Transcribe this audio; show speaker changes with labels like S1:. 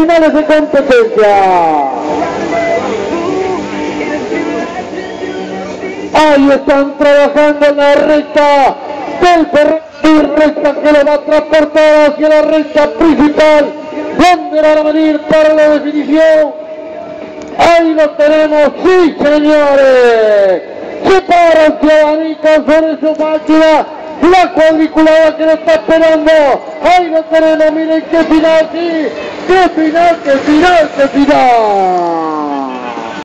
S1: finales de competencia. Ahí están trabajando en la recta del Ferrari, recta que lo va a transportar hacia la recta principal, donde van a venir para la definición. Ahí lo tenemos, sí señores. Se para el ciudadanito sobre su máquina, la cuadriculada que lo está esperando. Ahí lo tenemos, miren qué final, sí. Qué final, qué final, qué final.